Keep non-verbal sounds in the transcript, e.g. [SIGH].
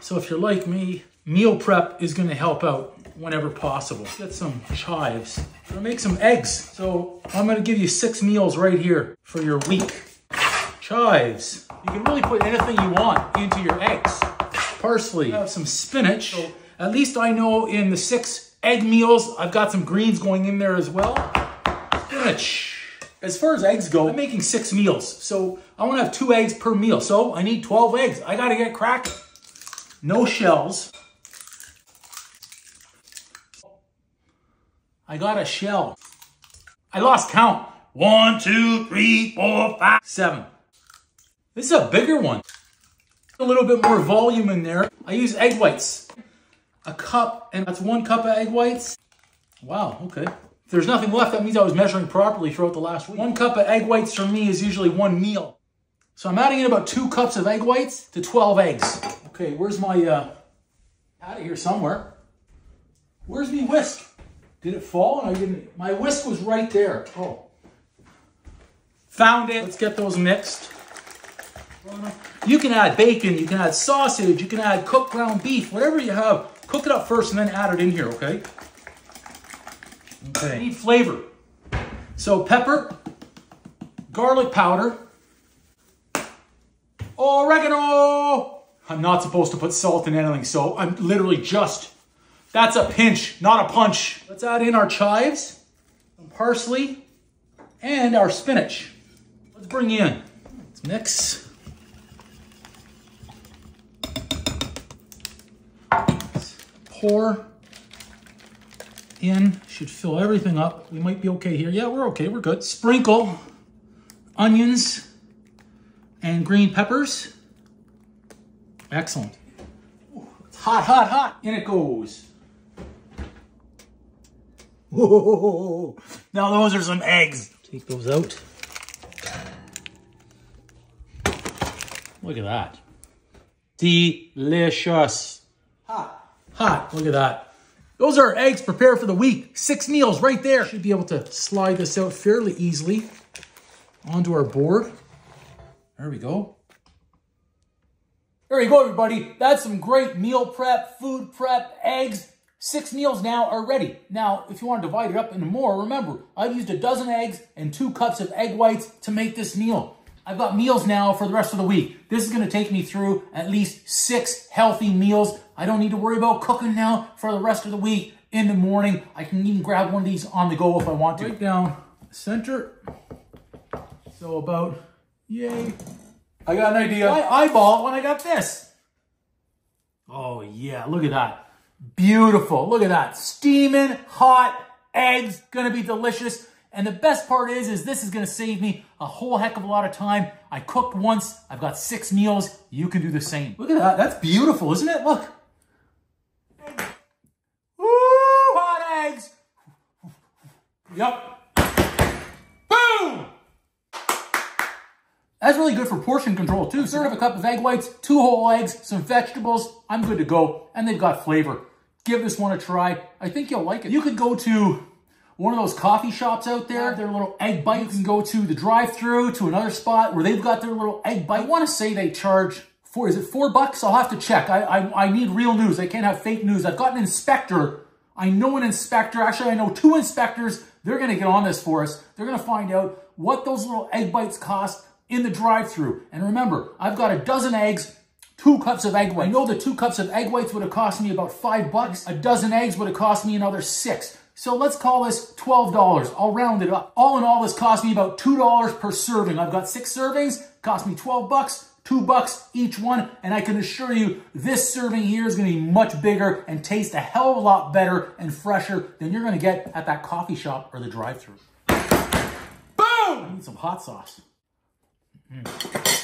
So if you're like me, meal prep is gonna help out whenever possible. Get some chives. I'm gonna make some eggs. So I'm gonna give you six meals right here for your week. Chives. You can really put anything you want into your eggs. Parsley. I have some spinach. So at least I know in the six egg meals, I've got some greens going in there as well. Spinach. As far as eggs go, I'm making six meals. So I want to have two eggs per meal. So I need 12 eggs. I got to get cracking. No shells. I got a shell. I lost count. One, two, three, four, five, seven. This is a bigger one. A little bit more volume in there. I use egg whites. A cup, and that's one cup of egg whites. Wow, okay. If there's nothing left, that means I was measuring properly throughout the last week. One cup of egg whites for me is usually one meal. So I'm adding in about two cups of egg whites to 12 eggs. Okay, where's my, uh, out of here somewhere. Where's my whisk? Did it fall? And I didn't, my whisk was right there. Oh. Found it. Let's get those mixed. You can add bacon, you can add sausage, you can add cooked ground beef, whatever you have. Cook it up first and then add it in here, okay? Okay. I need flavor. So pepper, garlic powder, oregano. I'm not supposed to put salt in anything, so I'm literally just, that's a pinch, not a punch. Let's add in our chives, some parsley, and our spinach. Let's bring in, let's mix. pour in, should fill everything up. We might be okay here. Yeah, we're okay, we're good. Sprinkle onions and green peppers. Excellent. it's hot, hot, hot. In it goes. Whoa. [LAUGHS] Now those are some eggs. Take those out. Look at that. Delicious. Hot. Hot. Look at that. Those are eggs prepared for the week. Six meals right there. Should be able to slide this out fairly easily onto our board. There we go. There you go, everybody. That's some great meal prep, food prep, eggs. Six meals now are ready. Now, if you want to divide it up into more, remember, I've used a dozen eggs and two cups of egg whites to make this meal. I've got meals now for the rest of the week. This is going to take me through at least six healthy meals. I don't need to worry about cooking now for the rest of the week in the morning. I can even grab one of these on the go if I want to. Right down center. So about, yay. I got an idea. I eyeball when I got this. Oh yeah, look at that. Beautiful. Look at that. Steaming hot eggs. Gonna be delicious. And the best part is, is this is gonna save me a whole heck of a lot of time. I cooked once, I've got six meals. You can do the same. Look at that, that's beautiful, isn't it? Look. Woo, hot eggs. Yep. That's really good for portion control too. Third of a cup of egg whites, two whole eggs, some vegetables. I'm good to go. And they've got flavor. Give this one a try. I think you'll like it. You could go to one of those coffee shops out there, their little egg bites. You can go to the drive-through to another spot where they've got their little egg bite. I want to say they charge four, is it four bucks? I'll have to check. I, I, I need real news. I can't have fake news. I've got an inspector. I know an inspector. Actually, I know two inspectors. They're going to get on this for us. They're going to find out what those little egg bites cost in the drive-through. And remember, I've got a dozen eggs, two cups of egg white. I know the two cups of egg whites would have cost me about five bucks. A dozen eggs would have cost me another six. So let's call this $12. I'll round it up. All in all, this cost me about $2 per serving. I've got six servings, cost me 12 bucks, two bucks each one, and I can assure you this serving here is gonna be much bigger and taste a hell of a lot better and fresher than you're gonna get at that coffee shop or the drive-through. Boom! I need some hot sauce. Mm.